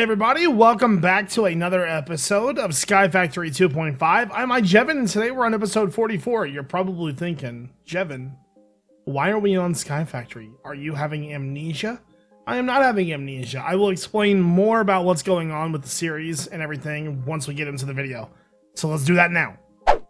Everybody, welcome back to another episode of Sky Factory 2.5. I'm iJevin, and today we're on episode 44. You're probably thinking, Jevin, why are we on Sky Factory? Are you having amnesia? I am not having amnesia. I will explain more about what's going on with the series and everything once we get into the video. So let's do that now.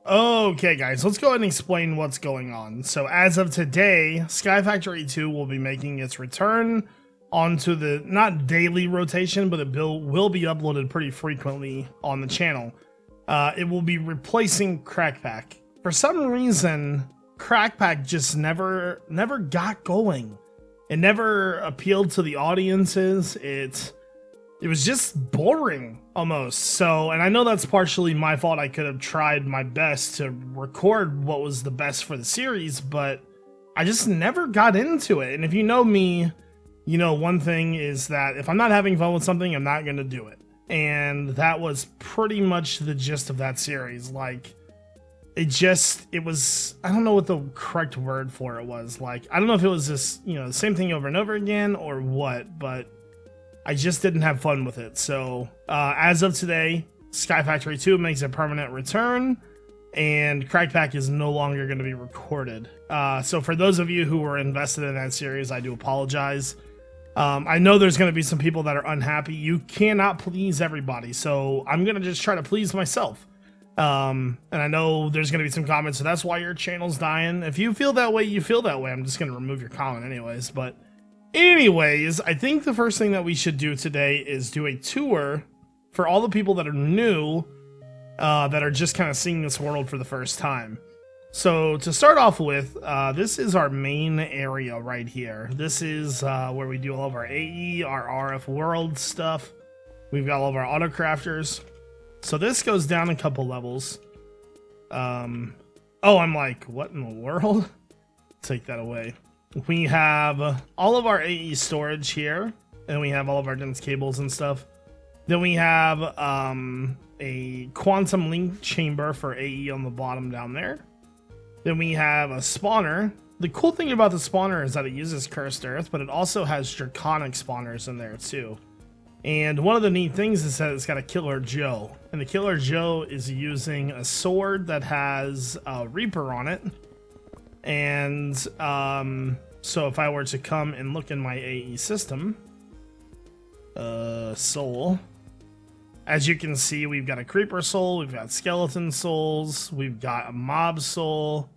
Okay, guys, let's go ahead and explain what's going on. So, as of today, Sky Factory 2 will be making its return onto the not daily rotation, but it will, will be uploaded pretty frequently on the channel. Uh, it will be replacing Crackpack. For some reason, Crackpack just never never got going. It never appealed to the audiences. It it was just boring almost. So, and I know that's partially my fault. I could have tried my best to record what was the best for the series, but I just never got into it. And if you know me, you know one thing is that if I'm not having fun with something, I'm not going to do it. And that was pretty much the gist of that series. Like it just it was I don't know what the correct word for it was. Like I don't know if it was just, you know, the same thing over and over again or what, but I just didn't have fun with it. So, uh, as of today, Sky Factory 2 makes a permanent return, and Crackpack is no longer going to be recorded. Uh, so, for those of you who were invested in that series, I do apologize. Um, I know there's going to be some people that are unhappy. You cannot please everybody, so I'm going to just try to please myself. Um, and I know there's going to be some comments, so that's why your channel's dying. If you feel that way, you feel that way. I'm just going to remove your comment, anyways. But Anyways, I think the first thing that we should do today is do a tour for all the people that are new, uh, that are just kind of seeing this world for the first time. So to start off with, uh, this is our main area right here. This is uh, where we do all of our AE, our RF world stuff. We've got all of our autocrafters. So this goes down a couple levels. Um, oh, I'm like, what in the world? Take that away we have all of our AE storage here, and we have all of our dense cables and stuff. Then we have um, a quantum link chamber for AE on the bottom down there. Then we have a spawner. The cool thing about the spawner is that it uses cursed earth, but it also has draconic spawners in there too. And one of the neat things is that it's got a Killer Joe. And the Killer Joe is using a sword that has a Reaper on it and um, so if I were to come and look in my AE system, uh, soul, as you can see, we've got a creeper soul, we've got skeleton souls, we've got a mob soul.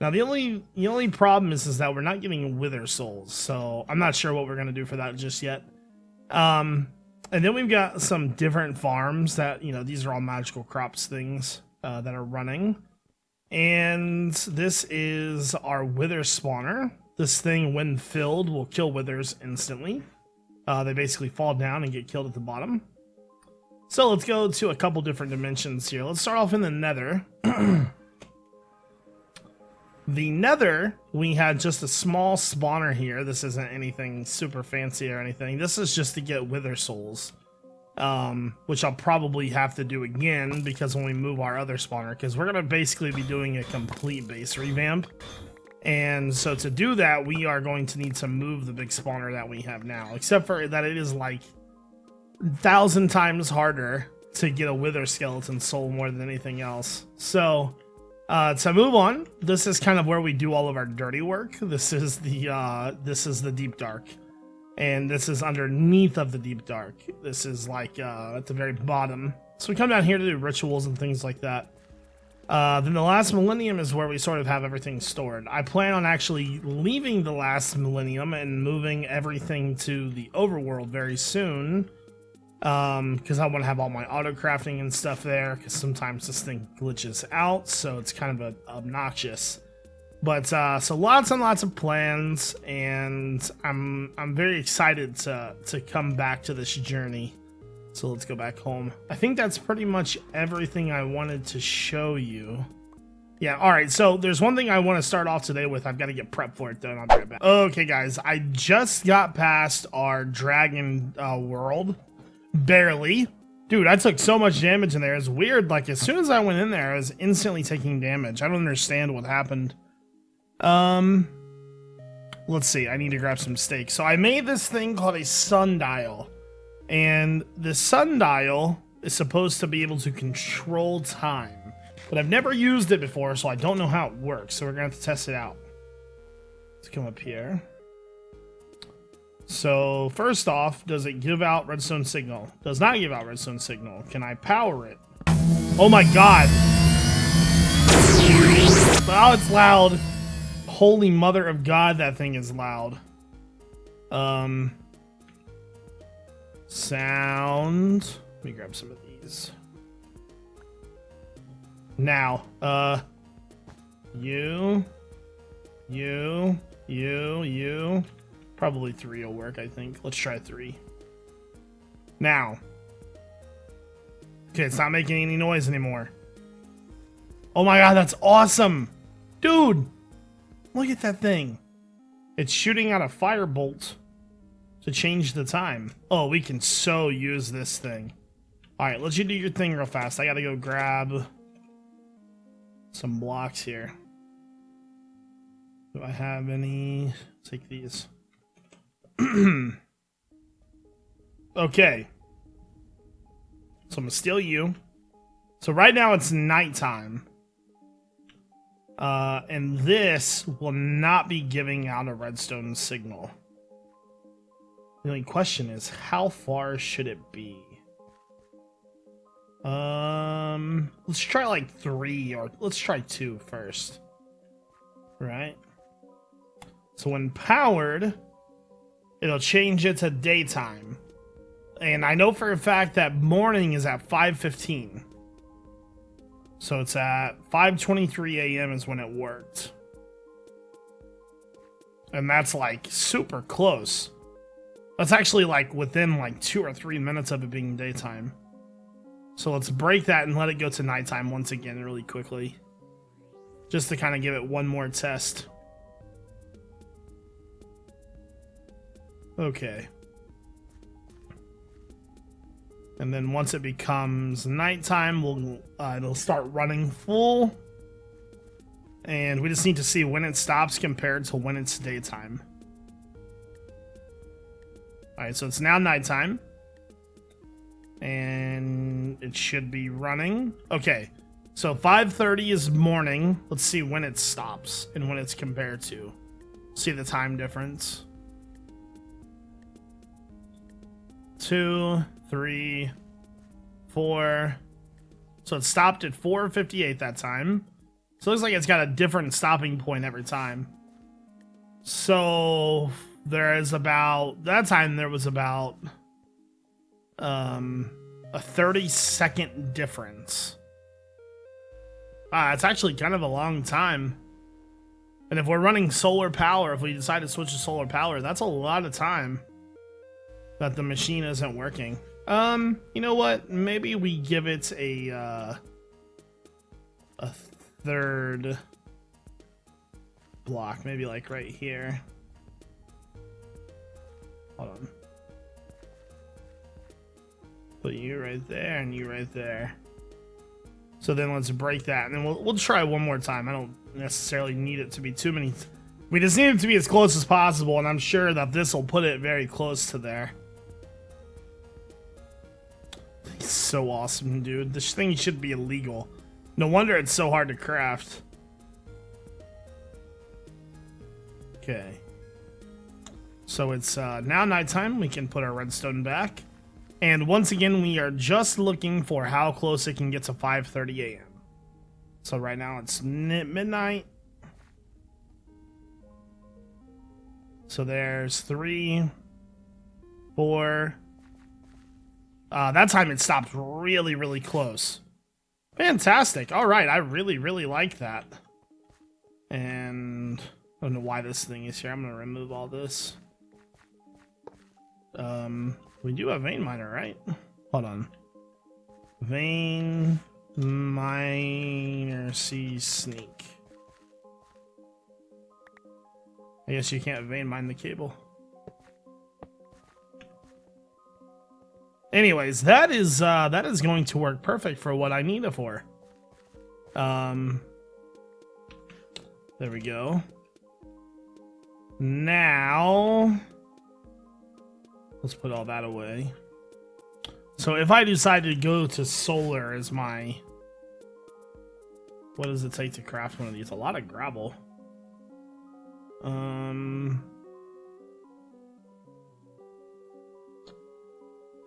Now the only the only problem is is that we're not getting wither souls, so I'm not sure what we're gonna do for that just yet. Um, and then we've got some different farms that you know these are all magical crops things uh, that are running. And this is our wither spawner. This thing, when filled, will kill withers instantly. Uh, they basically fall down and get killed at the bottom. So let's go to a couple different dimensions here. Let's start off in the nether. the nether, we had just a small spawner here. This isn't anything super fancy or anything. This is just to get wither souls um, which I'll probably have to do again because when we move our other spawner, because we're gonna basically be doing a complete base revamp. And so to do that, we are going to need to move the big spawner that we have now, except for that it is like thousand times harder to get a wither skeleton soul more than anything else. So uh, to move on, this is kind of where we do all of our dirty work. This is the uh, this is the deep dark and this is underneath of the deep dark. This is like uh, at the very bottom. So we come down here to do rituals and things like that. Uh, then the last millennium is where we sort of have everything stored. I plan on actually leaving the last millennium and moving everything to the overworld very soon. Um, because I want to have all my auto crafting and stuff there. Because sometimes this thing glitches out, so it's kind of a, obnoxious. But uh, so lots and lots of plans, and I'm I'm very excited to to come back to this journey. So let's go back home. I think that's pretty much everything I wanted to show you. Yeah, all right. So there's one thing I want to start off today with. I've got to get prep for it though, and I'll be right back. Okay, guys, I just got past our dragon uh, world, barely. Dude, I took so much damage in there. It's weird. Like as soon as I went in there, I was instantly taking damage. I don't understand what happened. Um, let's see. I need to grab some steak. So I made this thing called a sundial. And the sundial is supposed to be able to control time. But I've never used it before, so I don't know how it works. So we're going to have to test it out. Let's come up here. So first off, does it give out redstone signal? Does not give out redstone signal. Can I power it? Oh my god. Oh, it's loud. Holy mother of God, that thing is loud. Um, sound. Let me grab some of these. Now, uh, you, you, you, you. Probably three will work, I think. Let's try three. Now. Okay, it's not making any noise anymore. Oh my god, that's awesome! Dude! Look at that thing. It's shooting out a firebolt to change the time. Oh, we can so use this thing. Alright, let you do your thing real fast. I gotta go grab some blocks here. Do I have any? Take these. okay. So I'm gonna steal you. So right now it's nighttime. Uh, and this will not be giving out a redstone signal. The only question is, how far should it be? Um, let's try like three, or let's try two first. Right? So when powered, it'll change it to daytime. And I know for a fact that morning is at 5.15. So it's at 5:23 a.m. is when it worked. And that's like super close. That's actually like within like 2 or 3 minutes of it being daytime. So let's break that and let it go to nighttime once again really quickly. Just to kind of give it one more test. Okay. And then once it becomes nighttime, we'll uh, it'll start running full. And we just need to see when it stops compared to when it's daytime. Alright, so it's now nighttime. And it should be running. Okay, so 5.30 is morning. Let's see when it stops and when it's compared to. See the time difference. Two, three, four. So it stopped at 4.58 that time. So it looks like it's got a different stopping point every time. So there is about that time there was about um a 30 second difference. Ah, it's actually kind of a long time. And if we're running solar power, if we decide to switch to solar power, that's a lot of time that the machine isn't working. Um, you know what? Maybe we give it a uh, a third block, maybe like right here. Hold on. Put you right there and you right there. So then let's break that, and then we'll we'll try one more time. I don't necessarily need it to be too many. we just need it to be as close as possible, and I'm sure that this will put it very close to there. So awesome, dude. This thing should be illegal. No wonder it's so hard to craft. Okay. So it's uh, now nighttime. We can put our redstone back. And once again, we are just looking for how close it can get to 5.30 a.m. So right now it's midnight. So there's three, four, uh, that time it stopped really, really close. Fantastic. All right, I really, really like that. And I don't know why this thing is here. I'm going to remove all this. Um, we do have vein miner, right? Hold on. Vein miner C sneak. I guess you can't vein mine the cable. Anyways, that is uh, that is going to work perfect for what I need it for. Um, there we go. Now, let's put all that away. So if I decide to go to solar as my... What does it take to craft one of these? A lot of gravel. Um...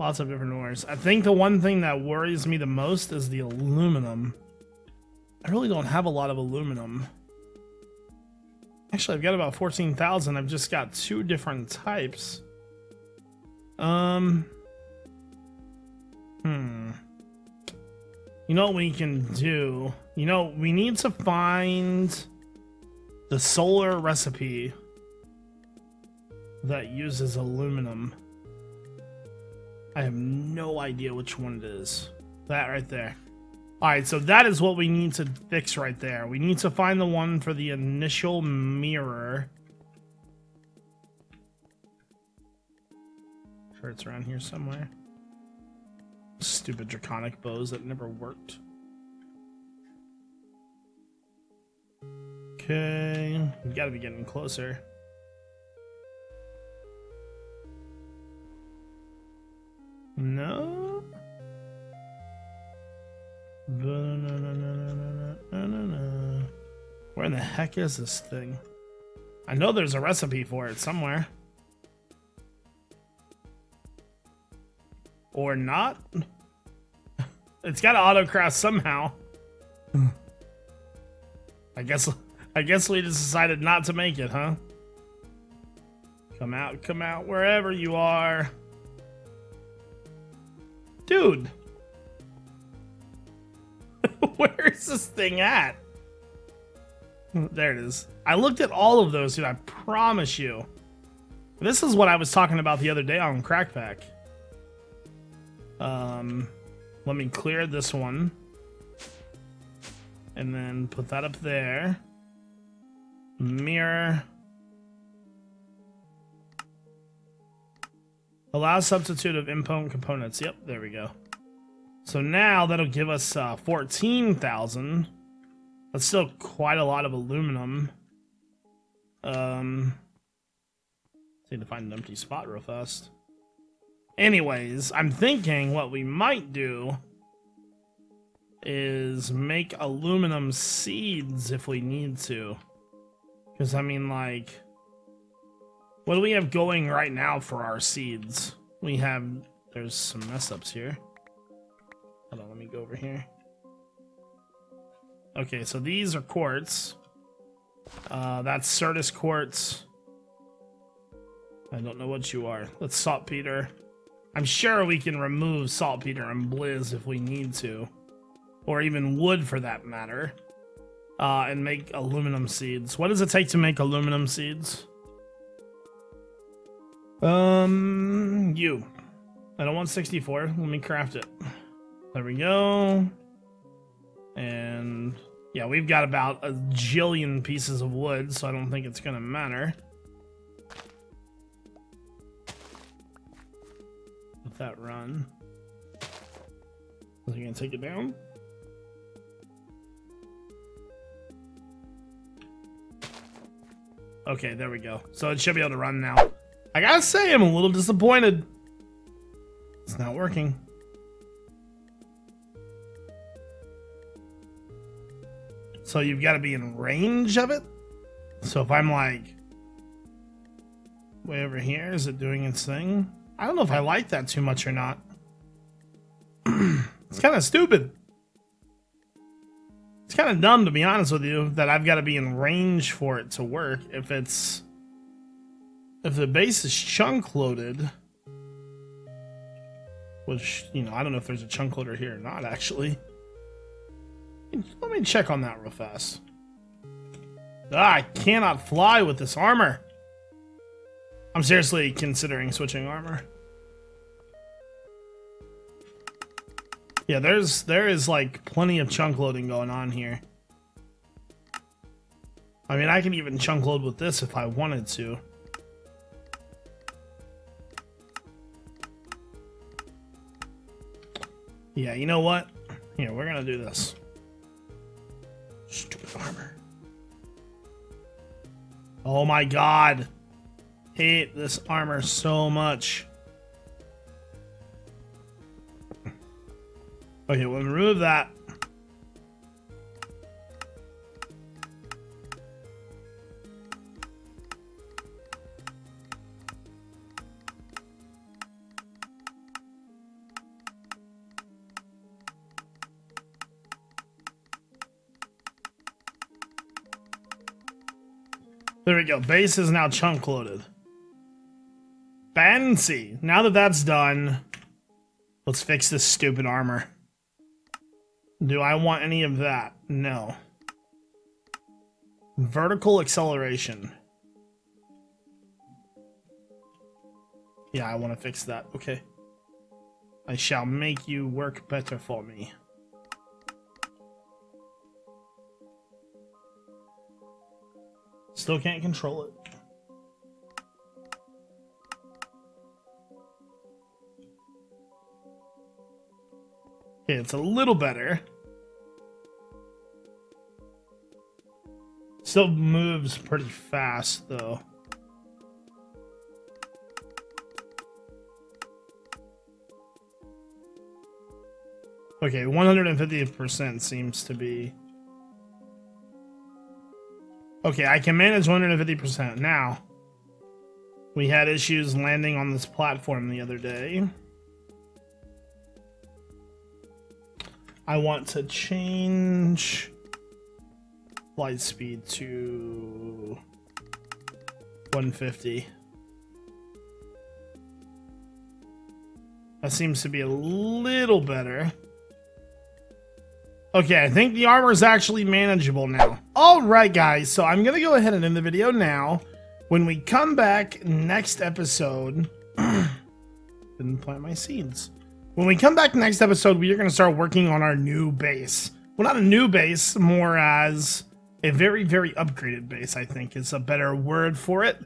Lots of different ores. I think the one thing that worries me the most is the aluminum. I really don't have a lot of aluminum. Actually, I've got about 14,000. I've just got two different types. Um... Hmm. You know what we can do? You know, we need to find the solar recipe that uses aluminum. I have no idea which one it is. That right there. Alright, so that is what we need to fix right there. We need to find the one for the initial mirror. Sure it's around here somewhere. Stupid draconic bows that never worked. Okay, we gotta be getting closer. No? Where the heck is this thing? I know there's a recipe for it somewhere. Or not? It's got to autocraft somehow. I guess I guess we just decided not to make it, huh? Come out, come out wherever you are. Dude. Where is this thing at? There it is. I looked at all of those, dude. I promise you. This is what I was talking about the other day on Crackpack. Um, let me clear this one. And then put that up there. Mirror. Allow substitute of input components. Yep, there we go. So now that'll give us uh, 14,000. That's still quite a lot of aluminum. Um, need to find an empty spot real fast. Anyways, I'm thinking what we might do is make aluminum seeds if we need to. Because, I mean, like, what do we have going right now for our seeds? We have, there's some mess ups here. Hold on, let me go over here. Okay, so these are quartz. Uh, that's Certus quartz. I don't know what you are. Let's saltpeter. I'm sure we can remove saltpeter and blizz if we need to. Or even wood for that matter. Uh, and make aluminum seeds. What does it take to make aluminum seeds? Um, you. I don't want 64. Let me craft it. There we go. And yeah, we've got about a jillion pieces of wood, so I don't think it's gonna matter. Let that run. Is he gonna take it down? Okay, there we go. So it should be able to run now. I gotta say, I'm a little disappointed. It's not working. So you've got to be in range of it? So if I'm like way over here, is it doing its thing? I don't know if I like that too much or not. it's kind of stupid. It's kind of dumb, to be honest with you, that I've got to be in range for it to work. If it's... If the base is chunk loaded... Which, you know, I don't know if there's a chunk loader here or not, actually. Let me check on that real fast. Ah, I cannot fly with this armor. I'm seriously considering switching armor. Yeah, there's there is like plenty of chunk loading going on here. I mean, I can even chunk load with this if I wanted to. Yeah, you know what? Here, we're gonna do this. Stupid armor. Oh my god hate this armor so much. Okay, we'll remove that. There we go. Base is now chunk loaded. Fancy. Now that that's done, let's fix this stupid armor. Do I want any of that? No. Vertical acceleration. Yeah, I want to fix that. Okay. I shall make you work better for me. Still can't control it. Okay, it's a little better. Still moves pretty fast, though. Okay, 150% seems to be... Okay, I can manage 150% now. We had issues landing on this platform the other day. I want to change flight speed to 150. That seems to be a little better. Okay, I think the armor is actually manageable now. All right, guys, so I'm going to go ahead and end the video now. When we come back next episode... didn't plant my seeds. When we come back next episode, we are going to start working on our new base. Well, not a new base, more as a very, very upgraded base, I think is a better word for it.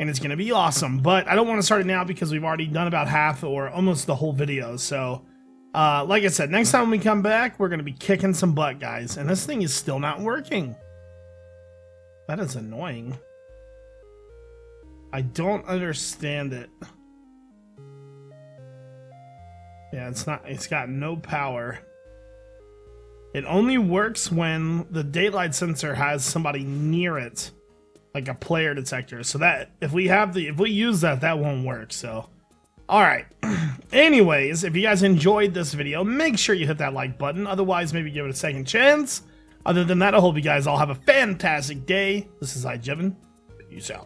And it's going to be awesome. But I don't want to start it now because we've already done about half or almost the whole video. So uh, like I said, next time we come back, we're going to be kicking some butt, guys. And this thing is still not working. That is annoying. I don't understand it. Yeah, it's not, it's got no power. It only works when the daylight sensor has somebody near it, like a player detector. So that, if we have the, if we use that, that won't work, so. Alright, anyways, if you guys enjoyed this video, make sure you hit that like button. Otherwise, maybe give it a second chance. Other than that, I hope you guys all have a fantastic day. This is iJevin. Peace out.